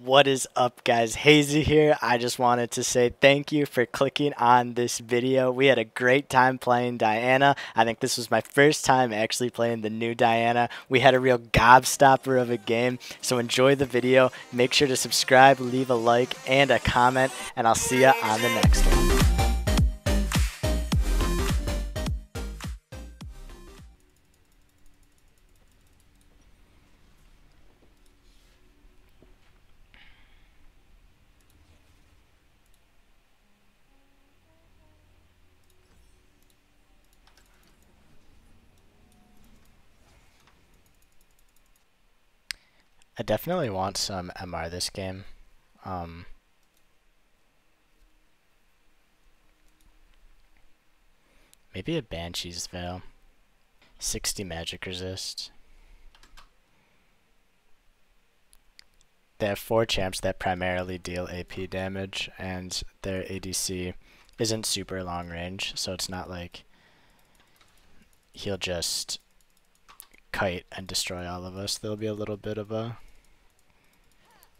What is up guys, Hazeyy here. I just wanted to say thank you for clicking on this video. We had a great time playing Diana. I think this was my first time actually playing the new Diana. We had a real gobstopper of a game. So enjoy the video. Make sure to subscribe, leave a like, and a comment. And I'll see you on the next one. I definitely want some MR this game. Um, maybe a Banshee's Veil. 60 magic resist. They have four champs that primarily deal AP damage, and their ADC isn't super long range, so it's not like he'll just kite and destroy all of us. There'll be a little bit of a...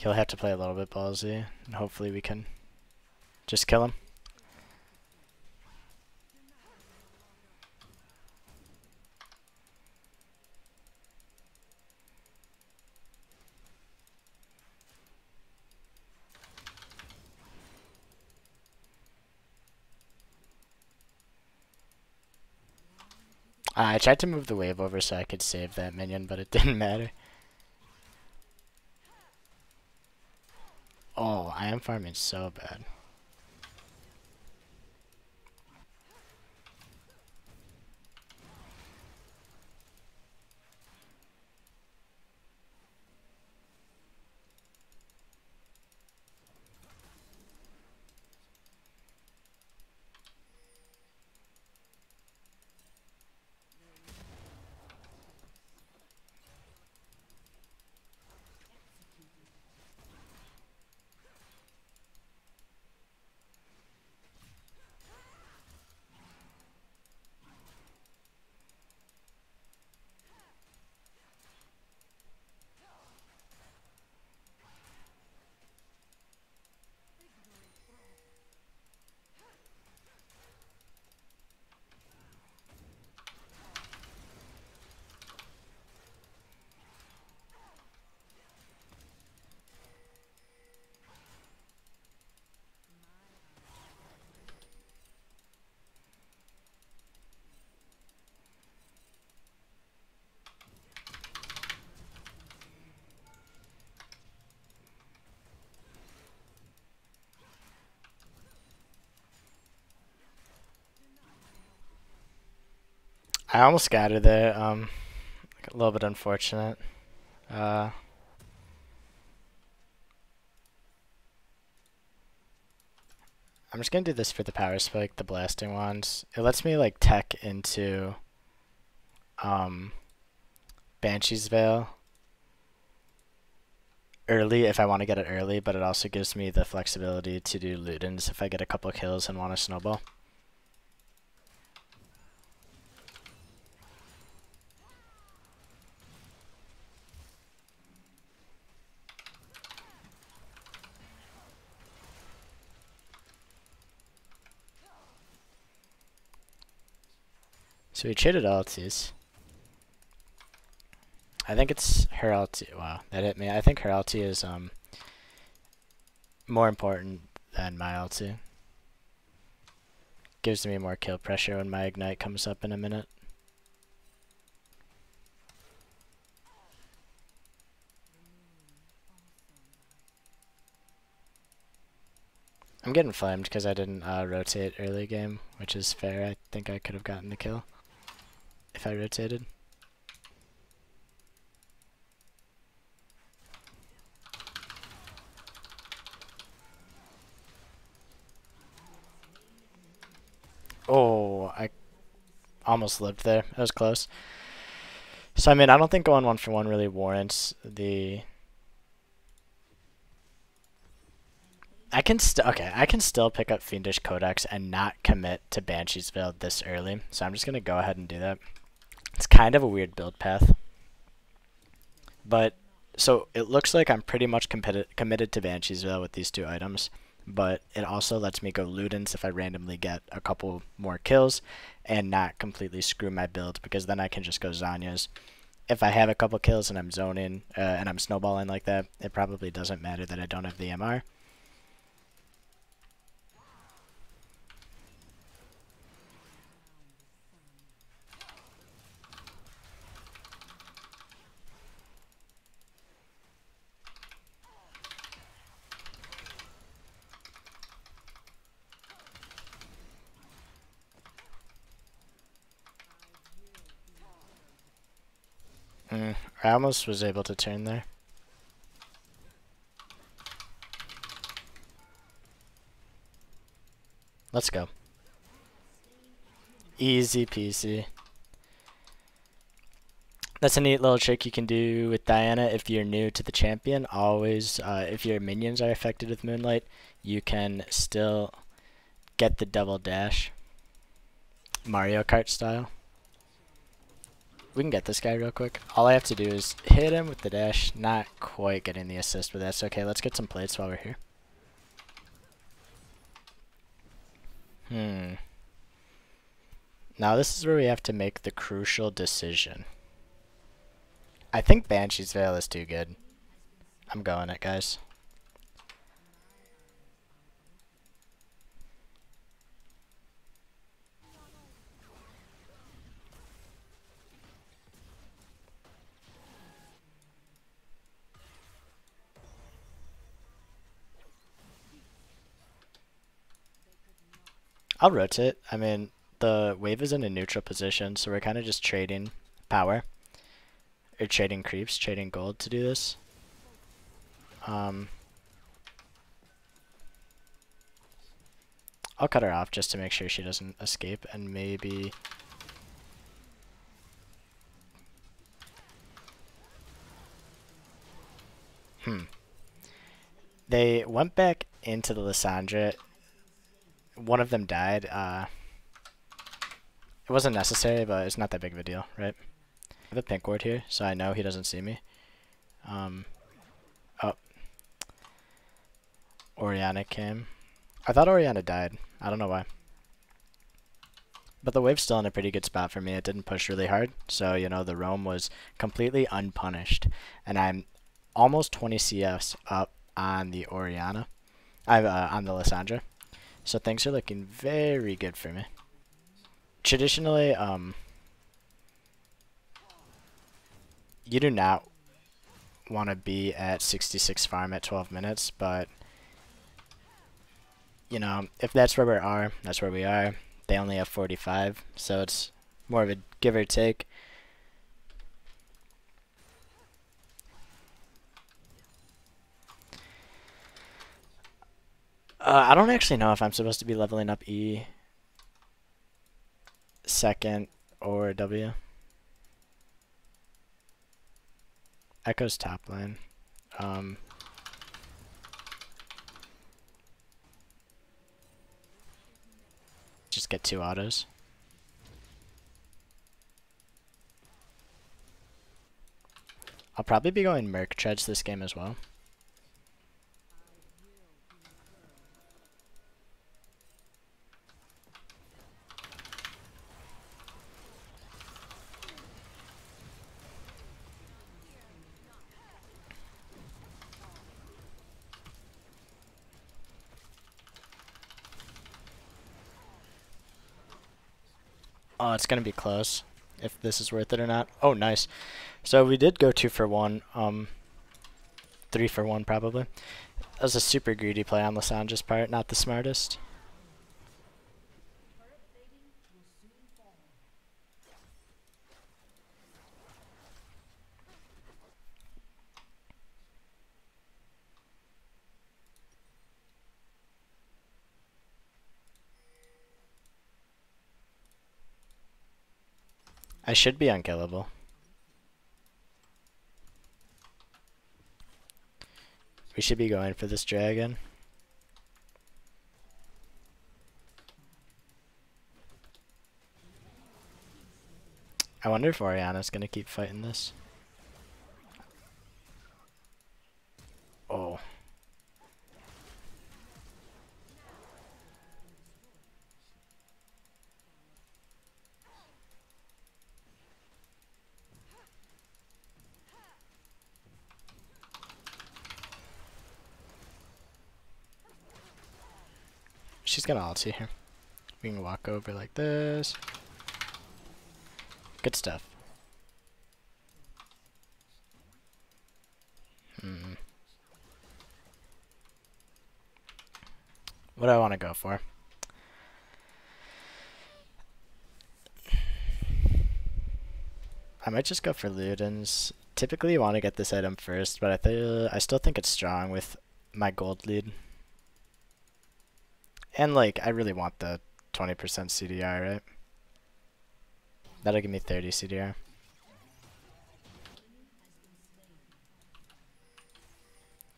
He'll have to play a little bit ballsy, and hopefully we can just kill him. I tried to move the wave over so I could save that minion, but it didn't matter. Oh, I am farming so bad. I almost got her there. Um, a little bit unfortunate. Uh, I'm just gonna do this for the power spike, the blasting wands. It lets me like tech into um, Banshee's Veil early if I want to get it early, but it also gives me the flexibility to do Ludens if I get a couple kills and want to snowball. So we traded ultis. I think it's her ulti. Wow, that hit me. I think her ulti is um more important than my ulti. Gives me more kill pressure when my ignite comes up in a minute. I'm getting flamed because I didn't uh, rotate early game, which is fair. I think I could have gotten the kill if I rotated. Oh, I almost lived there. That was close. So, I mean, I don't think going one for one really warrants the... I can still okay. I can still pick up Fiendish Codex and not commit to Banshee's Veil this early. So I'm just gonna go ahead and do that. It's kind of a weird build path. But so it looks like I'm pretty much committed to Banshees with these two items, but it also lets me go Ludens if I randomly get a couple more kills and not completely screw my build because then I can just go Zhonya's. If I have a couple kills and I'm zoning uh, and I'm snowballing like that, it probably doesn't matter that I don't have the MR. I almost was able to turn there. Let's go. Easy peasy. That's a neat little trick you can do with Diana if you're new to the champion. Always, uh, if your minions are affected with Moonlight, you can still get the double dash. Mario Kart style we can get this guy real quick. All I have to do is hit him with the dash. Not quite getting the assist, but that's okay. Let's get some plates while we're here. Hmm. Now this is where we have to make the crucial decision. I think Banshee's Veil is too good. I'm going it, guys. I'll rotate. I mean, the wave is in a neutral position, so we're kind of just trading power. Or trading creeps, trading gold to do this. Um, I'll cut her off just to make sure she doesn't escape, and maybe... Hmm. They went back into the Lissandra one of them died. Uh, it wasn't necessary, but it's not that big of a deal, right? I have a pink ward here, so I know he doesn't see me. Um, oh. Orianna came. I thought Orianna died. I don't know why. But the wave's still in a pretty good spot for me. It didn't push really hard, so, you know, the roam was completely unpunished. And I'm almost 20 CS up on the Orianna. I've uh, on the Lissandra. So things are looking very good for me. Traditionally, um, you do not want to be at 66 farm at 12 minutes, but you know, if that's where we are, that's where we are. They only have 45, so it's more of a give or take. Uh, I don't actually know if I'm supposed to be leveling up E second or W. Ekko's top line. Um, just get two autos. I'll probably be going Merc Treads this game as well. Oh, it's gonna be close. If this is worth it or not. Oh, nice. So we did go two for one. Um, three for one probably. That was a super greedy play on Lissandra's part. Not the smartest. I should be unkillable. We should be going for this dragon. I wonder if Orianna's gonna keep fighting this. She's gonna ulti here. We can walk over like this. Good stuff. Hmm. What do I want to go for? I might just go for Ludens. Typically you want to get this item first, but I, th I still think it's strong with my gold lead. And like, I really want the 20% CDR, right? That'll give me 30 CDR.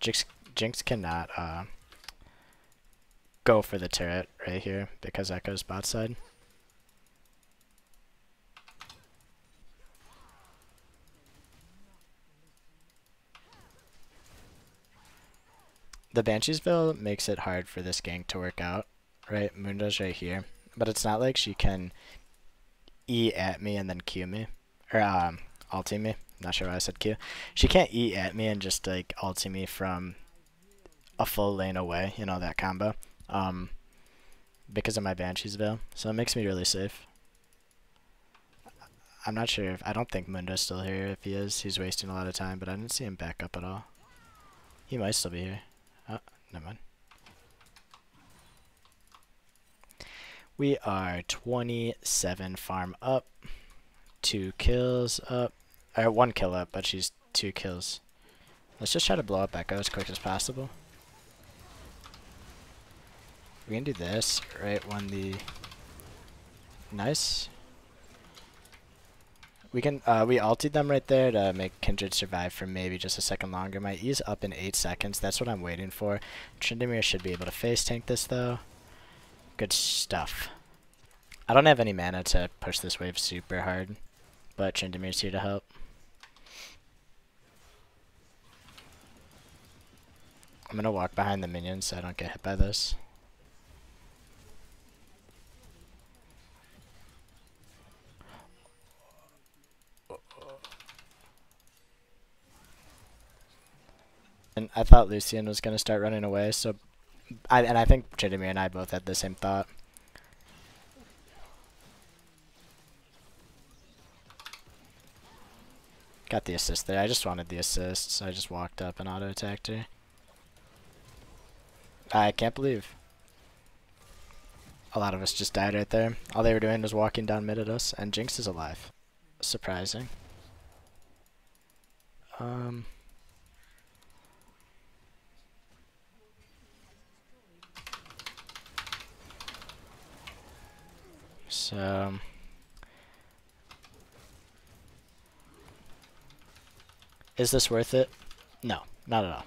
Jinx, Jinx cannot uh, go for the turret right here because Ekko's bot side. The Banshees Veil makes it hard for this gank to work out, right? Mundo's right here. But it's not like she can E at me and then Q me. Or um, ulti me. Not sure why I said Q. She can't E at me and just like ulti me from a full lane away, you know, that combo. Um, because of my Banshee's Veil. So it makes me really safe. I'm not sure if, I don't think Mundo's still here. If he is, he's wasting a lot of time, but I didn't see him back up at all. He might still be here. Oh, never mind. We are 27 farm up, two kills up, or one kill up, but she's two kills. Let's just try to blow up Ekko as quick as possible. We can do this right when the nice. We can uh, we ulted them right there to make Kindred survive for maybe just a second longer. My E's up in 8 seconds. That's what I'm waiting for. Tryndamere should be able to face tank this though. Good stuff. I don't have any mana to push this wave super hard, but Tryndamere's here to help. I'm gonna walk behind the minions so I don't get hit by this. And I thought Lucian was going to start running away, so... I, and I think Tryndamere and I both had the same thought. Got the assist there. I just wanted the assist, so I just walked up and auto-attacked her. I can't believe. A lot of us just died right there. All they were doing was walking down mid at us, and Jinx is alive. Surprising. Um... So um, Is this worth it? No, not at all.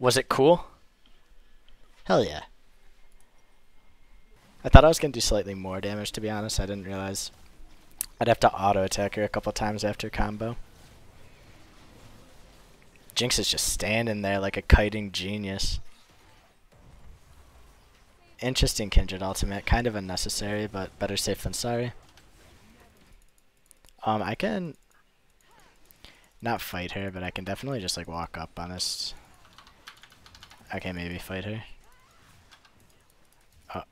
Was it cool? Hell yeah. I thought I was going to do slightly more damage, to be honest. I didn't realize I'd have to auto-attack her a couple times after combo. Jinx is just standing there like a kiting genius. Interesting Kindred ultimate. Kind of unnecessary, but better safe than sorry. Um, I can not fight her, but I can definitely just like walk up on this. Okay, maybe fight her. Oh.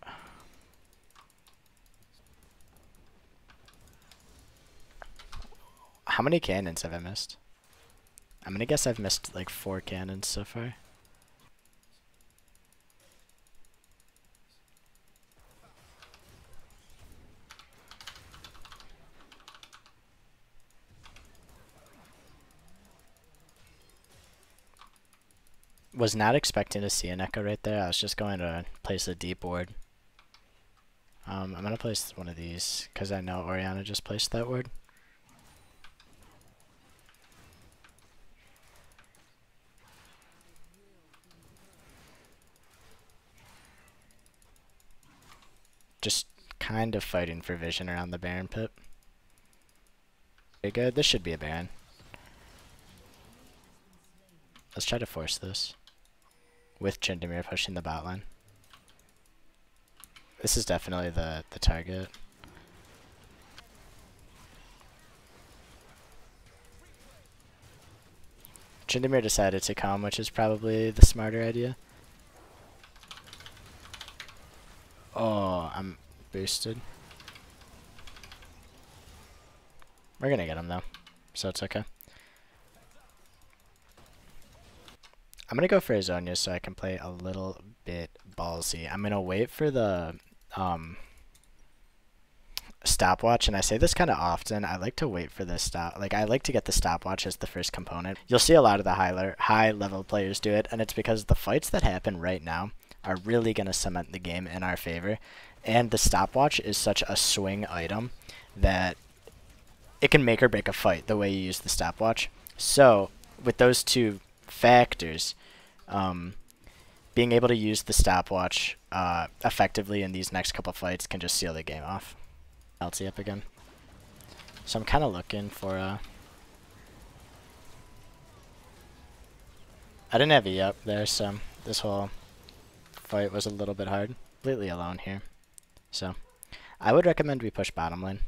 How many cannons have I missed? I'm gonna guess I've missed like four cannons so far. Was not expecting to see an Ekko right there. I was just going to place a deep ward. Um, I'm going to place one of these because I know Orianna just placed that ward. Just kind of fighting for vision around the Baron pit. Very good. This should be a Baron. Let's try to force this with Tryndamere pushing the bot line. This is definitely the, the target. Tryndamere decided to come, which is probably the smarter idea. Oh, I'm boosted. We're gonna get him though, so it's okay. I'm gonna go for Azonia so I can play a little bit ballsy. I'm gonna wait for the um, stopwatch, and I say this kind of often. I like to wait for the stop. Like I like to get the stopwatch as the first component. You'll see a lot of the high high level players do it, and it's because the fights that happen right now are really gonna cement the game in our favor. And the stopwatch is such a swing item that it can make or break a fight the way you use the stopwatch. So with those two factors, um, being able to use the stopwatch uh, effectively in these next couple fights can just seal the game off. LT up again. So I'm kind of looking for a... I didn't have E up there, so this whole fight was a little bit hard. Completely alone here. So I would recommend we push bottom lane.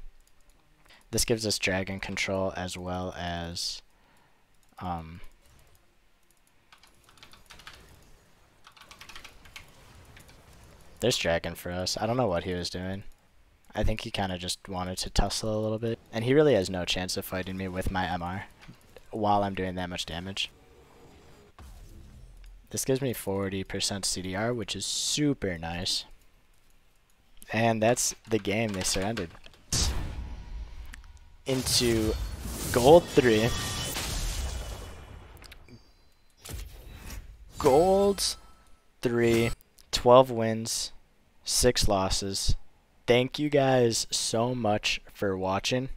This gives us dragon control as well as um, there's dragon for us. I don't know what he was doing. I think he kind of just wanted to tussle a little bit. And he really has no chance of fighting me with my MR while I'm doing that much damage. This gives me 40% CDR, which is super nice. And that's the game. They surrendered. Into gold 3. Gold 3. 12 wins. 6 losses thank you guys so much for watching.